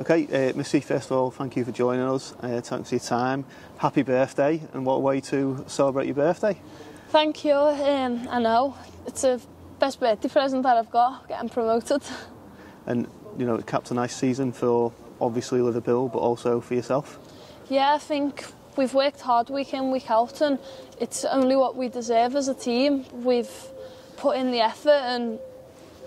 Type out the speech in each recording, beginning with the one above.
Okay, uh, Missy, first of all, thank you for joining us. Uh, thanks for your time. Happy birthday, and what a way to celebrate your birthday. Thank you. Um, I know it's the best birthday present that I've got, getting promoted. And, you know, it capped a nice season for obviously Liverpool, but also for yourself. Yeah, I think we've worked hard week in, week out, and it's only what we deserve as a team. We've put in the effort, and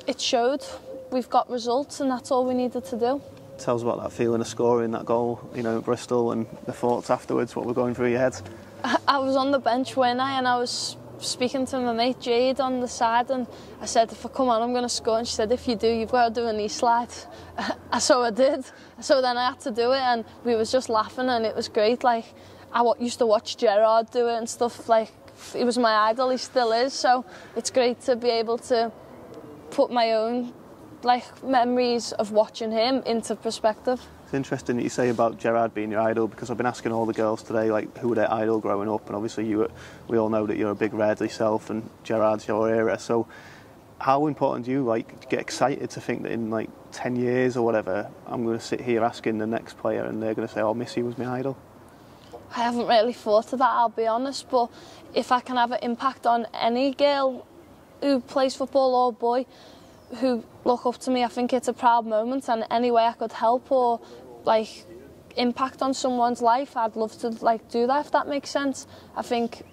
it showed. We've got results, and that's all we needed to do. Tell us about that feeling of scoring that goal, you know, at Bristol and the thoughts afterwards, what were going through your head. I, was on the bench when I, and I was speaking to my mate Jade on the side and I said if I come on I'm going to score. And she said if you do you've got to do a knee slide. I so I did. So then I had to do it and we was just laughing and it was great. Like I used to watch Gerrard do it and stuff like he was my idol he still is. So it's great to be able to put my own like memories of watching him into perspective. It's interesting that you say about Gerrard being your idol because I've been asking all the girls today like who were their idol growing up and obviously you we all know that you're a big Red yourself and Gerrard's your era so how important do you like get excited to think that in like 10 years or whatever I'm going to sit here asking the next player and they're going to say oh Missy was my idol I haven't really thought of that I'll be honest but if I can have an impact on any girl who plays football or boy who look up to me, I think it's a proud moment and any way I could help or like impact on someone's life, I'd love to like do that if that makes sense. I think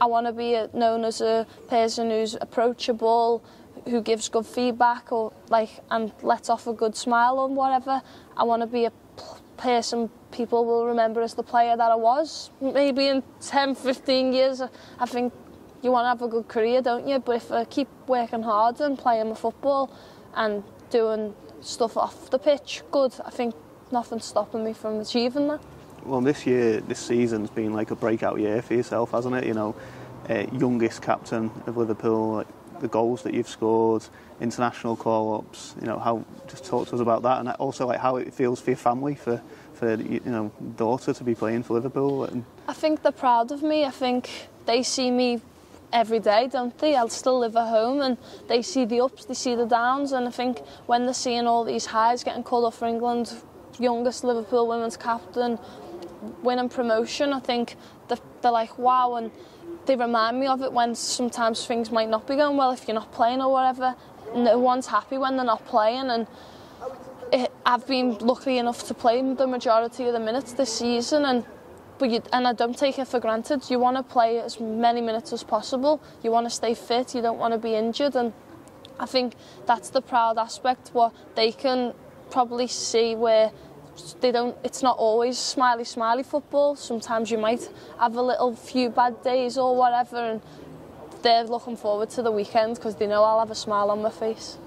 I want to be known as a person who's approachable, who gives good feedback or like and lets off a good smile or whatever. I want to be a person people will remember as the player that I was. Maybe in 10, 15 years, I think you want to have a good career, don't you? But if I keep working hard and playing my football and doing stuff off the pitch, good, I think nothing's stopping me from achieving that. Well, this year, this season's been like a breakout year for yourself, hasn't it? You know, uh, youngest captain of Liverpool, like the goals that you've scored, international call-ups. You know, how just talk to us about that, and also like how it feels for your family, for for you know daughter to be playing for Liverpool. And... I think they're proud of me. I think they see me every day, don't they? I'll still live at home and they see the ups, they see the downs and I think when they're seeing all these highs, getting called up for England, youngest Liverpool women's captain, winning promotion, I think they're, they're like, wow, and they remind me of it when sometimes things might not be going well if you're not playing or whatever. No one's happy when they're not playing and it, I've been lucky enough to play the majority of the minutes this season and but you, and I don't take it for granted. You want to play as many minutes as possible. You want to stay fit. You don't want to be injured. And I think that's the proud aspect. What they can probably see where they don't. It's not always smiley, smiley football. Sometimes you might have a little few bad days or whatever, and they're looking forward to the weekend because they know I'll have a smile on my face.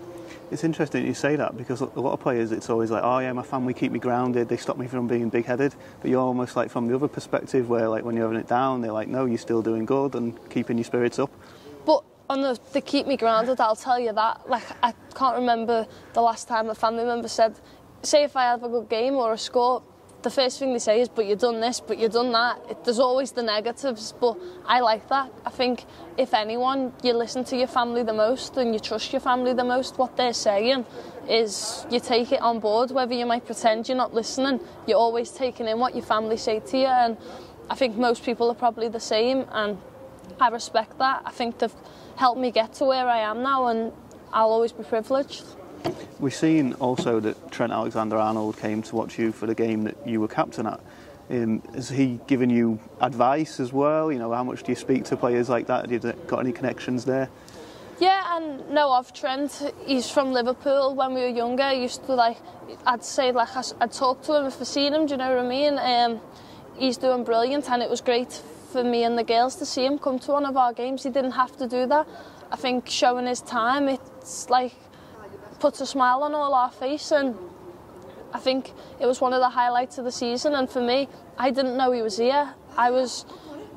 It's interesting you say that because a lot of players, it's always like, oh yeah, my family keep me grounded. They stop me from being big-headed. But you're almost like from the other perspective, where like when you're having it down, they're like, no, you're still doing good and keeping your spirits up. But on the, the keep me grounded, I'll tell you that. Like I can't remember the last time a family member said, say if I have a good game or a score, the first thing they say is, but you've done this, but you've done that. It, there's always the negatives, but I like that. I think if anyone, you listen to your family the most and you trust your family the most, what they're saying is you take it on board, whether you might pretend you're not listening, you're always taking in what your family say to you. And I think most people are probably the same, and I respect that. I think they've helped me get to where I am now, and I'll always be privileged. We've seen also that Trent Alexander-Arnold came to watch you for the game that you were captain at. Um, has he given you advice as well? You know, how much do you speak to players like that? Have you got any connections there? Yeah, and no, of Trent. He's from Liverpool. When we were younger, I used to like, I'd say like I'd talk to him if I seen him. Do you know what I mean? Um, he's doing brilliant, and it was great for me and the girls to see him come to one of our games. He didn't have to do that. I think showing his time, it's like puts a smile on all our face and I think it was one of the highlights of the season. And for me I didn't know he was here. I was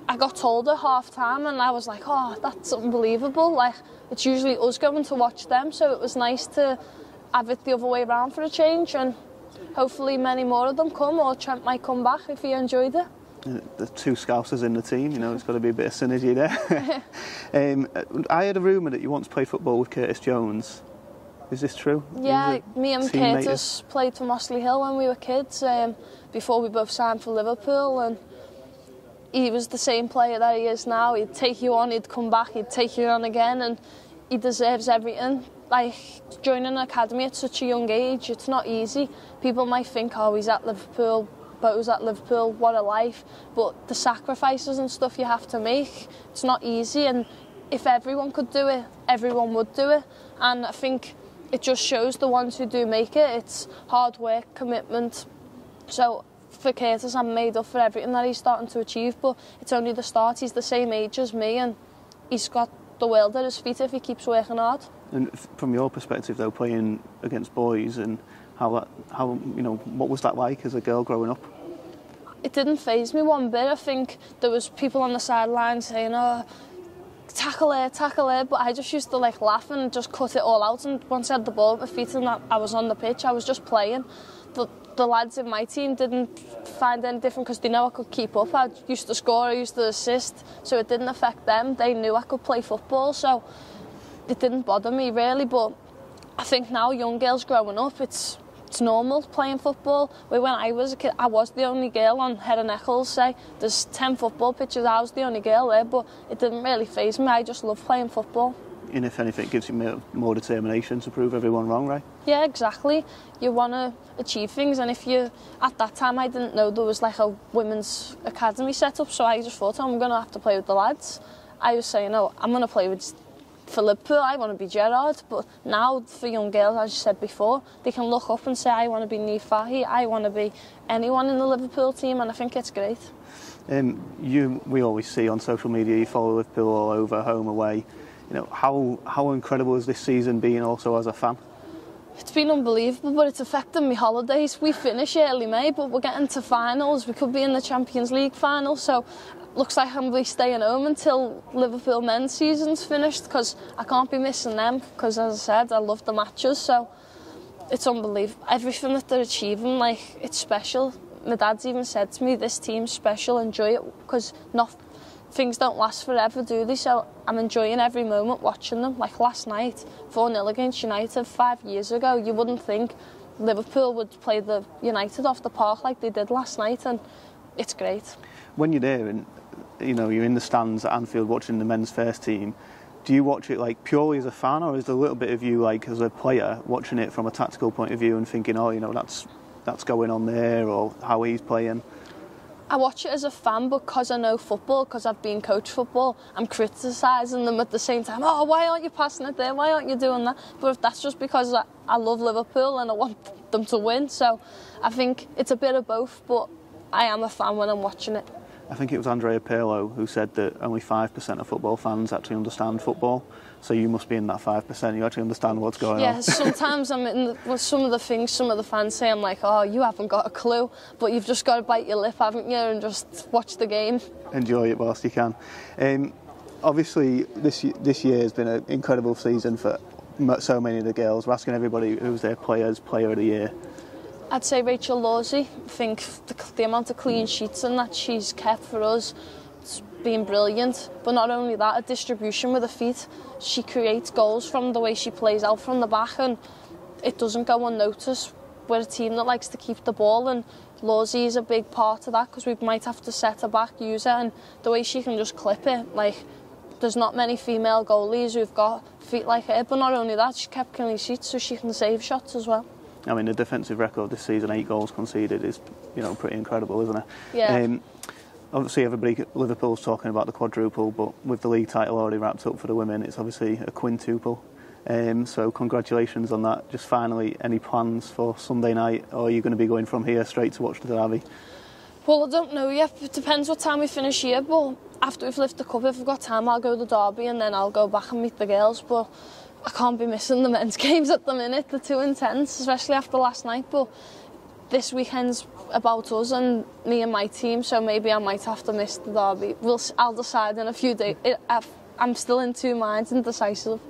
I got told at half time and I was like oh that's unbelievable. Like it's usually us going to watch them so it was nice to have it the other way around for a change. And hopefully many more of them come or Trent might come back if he enjoyed it. The two Scousers in the team, you know, it's got to be a bit of synergy there. um, I had a rumour that you once played football with Curtis Jones. Is this true? Yeah, me and Curtis played for Mossley Hill when we were kids um, before we both signed for Liverpool and he was the same player that he is now. He'd take you on, he'd come back, he'd take you on again and he deserves everything. Like joining an academy at such a young age, it's not easy. People might think, oh, he's at Liverpool, but was at Liverpool, what a life. But the sacrifices and stuff you have to make, it's not easy. And if everyone could do it, everyone would do it. And I think it just shows the ones who do make it. It's hard work, commitment. So for Curtis, I'm made up for everything that he's starting to achieve. But it's only the start. He's the same age as me, and he's got the world at his feet if he keeps working hard. And from your perspective, though, playing against boys and how that, how you know, what was that like as a girl growing up? it didn't phase me one bit. I think there was people on the sideline saying, "Oh, tackle her, tackle her," but I just used to like laugh and just cut it all out. And once I had the ball at my feet and I was on the pitch, I was just playing. The, the lads in my team didn't find any different because they know I could keep up. I used to score, I used to assist, so it didn't affect them. They knew I could play football, so it didn't bother me really. But I think now young girls growing up, it's it's normal playing football. When I was a kid, I was the only girl on Heron Eccles. Say there's ten football pitches, I was the only girl there, but it didn't really phase me. I just love playing football. And if anything, it gives you more, determination to prove everyone wrong, right? Yeah, exactly. You want to achieve things, and if you at that time I didn't know there was like a women's academy set up, so I just thought oh, I'm gonna have to play with the lads. I was saying, oh, I'm gonna play with for Liverpool, I want to be Gerrard. But now, for young girls, as you said before, they can look up and say, I want to be Nifahi, I want to be anyone in the Liverpool team, and I think it's great. Um, you, we always see on social media, you follow Liverpool all over, home, away. You know, how, how incredible has this season been also as a fan? It's been unbelievable, but it's affecting my holidays. We finish early May, but we're getting to finals. We could be in the Champions League final, so looks like I'm going to be staying home until Liverpool men's season's finished because I can't be missing them. Because as I said, I love the matches, so it's unbelievable. Everything that they're achieving, like it's special. My dad's even said to me, "This team's special. Enjoy it because not." Things don't last forever, do they? So I'm enjoying every moment watching them. Like last night, 4 0 against United five years ago, you wouldn't think Liverpool would play the United off the park like they did last night, and it's great. When you're there and you know you're in the stands at Anfield watching the men's first team, do you watch it like purely as a fan, or is there a little bit of you like as a player watching it from a tactical point of view and thinking, oh, you know, that's that's going on there, or how he's playing? I watch it as a fan because I know football, because I've been coach football. I'm criticising them at the same time. Oh, why aren't you passing it there? Why aren't you doing that? But that's just because I, I love Liverpool and I want them to win. So I think it's a bit of both, but I am a fan when I'm watching it. I think it was Andrea Pirlo who said that only 5% of football fans actually understand football. So you must be in that 5%. You actually understand what's going Yeah, on. Yeah, sometimes I'm in the, with some of the things some of the fans say, I'm like, oh, you haven't got a clue, but you've just got to bite your lip, haven't you, and just watch the game. Enjoy it whilst you can. Um, obviously, this this year has been an incredible season for so many of the girls. We're asking everybody who's their players, player of the year. I'd say Rachel Lawsey. I think the, the amount of clean sheets and that she's kept for us has been brilliant. But not only that, a distribution with her feet. She creates goals from the way she plays out from the back and it doesn't go unnoticed. We're a team that likes to keep the ball and Lawsey is a big part of that because we might have to set her back, use her and the way she can just clip it, like there's not many female goalies who've got feet like her. But not only that, she kept clean sheets so she can save shots as well. I mean, the defensive record this season, eight goals conceded, is you know pretty incredible, isn't it? Yeah. Um, obviously, everybody Liverpool's talking about the quadruple, but with the league title already wrapped up for the women, it's obviously a quintuple. Um, so congratulations on that. Just finally, any plans for Sunday night, or are you going to be going from here straight to watch the derby? Well, I don't know yet. It depends what time we finish here, but after we've lifted the cup, if we've got time, I'll go to the derby and then I'll go back and meet the girls. But I can't be missing the men's games at the minute. They're too intense, especially after last night. But this weekend's about us and me and my team, so maybe I might have to miss the Derby. We'll, I'll decide in a few days. I'm still in two minds, indecisive.